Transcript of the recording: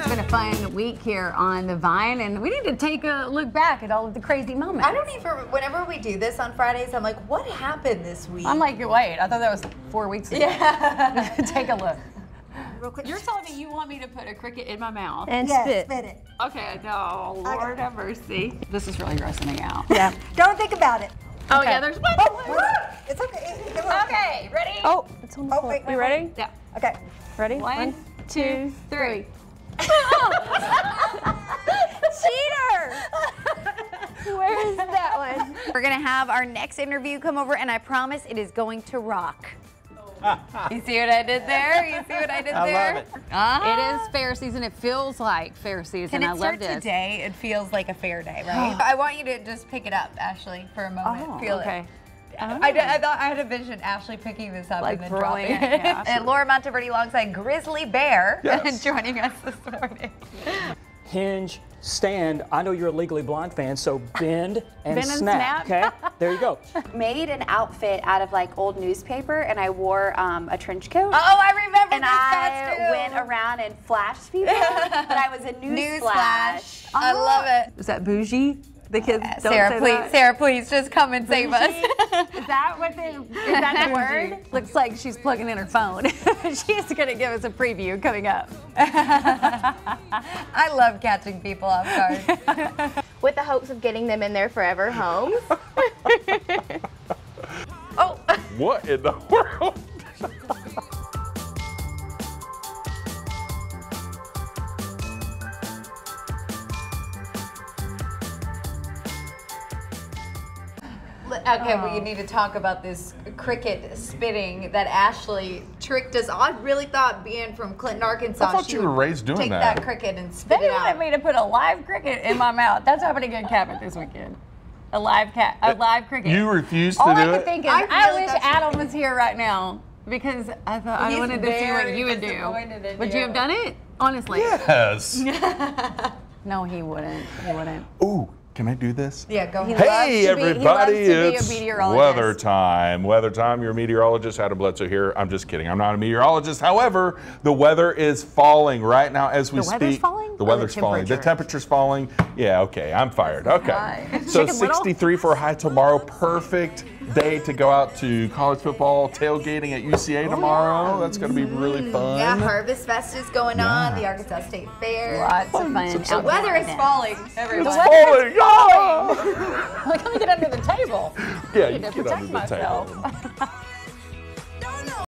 been a fun week here on the Vine, and we need to take a look back at all of the crazy moments. I don't even, whenever we do this on Fridays, I'm like, what happened this week? I'm like, wait, I thought that was four weeks ago. yeah. take a look. Real quick. You're telling me you want me to put a cricket in my mouth? And yeah, spit. spit it. Okay, no, Lord have mercy. This is really grossing me out. Yeah. Don't think about it. Oh, Okay. yeah, there's one. Oh, it's okay. Come on. Okay, ready? Oh, it's on the Oh, floor. wait, wait, you ready? Yeah. Okay. Ready? One, two, three. Cheater! Where is that one? We're gonna have our next interview come over, and I promise it is going to rock. you see what I did there? You see what I did I there? love it. Uh-huh. It is fair season. It feels like fair season. Can I it love start this. today? It feels like a fair day, right? I want you to just pick it up, Ashley, for a moment. Oh, Feel okay. it. I, I thought I had a vision Ashley picking this up Like and then throwing dropping it, yeah. and Laura Monteverdi alongside Grizzly Bear Yes. joining us this morning. Hinge, stand. I know you're a Legally Blonde fan, so bend and Bend and snap. snap. Okay, there you go. Made an outfit out of like old newspaper, and I wore um, a trench coat. Oh, I remember and this I costume. went around and flashed people, but I was a news, News flash. flash. I love it. Is that bougie? The kids don't Sarah, say please, that. Sarah, please, just come and save us. Is that what the, is that the word? Looks like she's plugging in her phone. she's gonna give us a preview coming up. I love catching people off guard. With the hopes of getting them in their forever homes. oh, What in the world? Okay, well, you oh. need to talk about this cricket spitting that Ashley tricked us. I really thought being from Clinton, Arkansas, I thought she you were raised doing take that. that cricket and spit They it wanted me to put a live cricket in my mouth. That's happening in Cabot this weekend. A live cat, a live cricket. You refused to All I do could it? think is, I I, wish Adam was here right now because I thought I wanted to see what you would do. Would you you. have done it? Honestly. Yes. No, he wouldn't. He wouldn't. Ooh, can I do this? yeah, go ahead. Hey to be- he everybody, loves to be a it's meteorologist. weather time. Weather time. Your meteorologist Adam Bledsoe here. I'm just kidding. I'm not a meteorologist. However, the weather is falling right now as we The speak. weather's falling? The Or the weather's falling. The temperature's falling. Yeah. Okay. I'm fired. Okay. high. So 63 for a high tomorrow. Perfect day to go out to college football tailgating at UCA tomorrow. That's going to be really fun. Yeah, Harvest Fest is going on. The Arkansas State Fair. Lots of fun. some The weather is events. falling, everyone. It's falling. Ah! Like, let me get under the table. Yeah, I you get protect under the myself. table.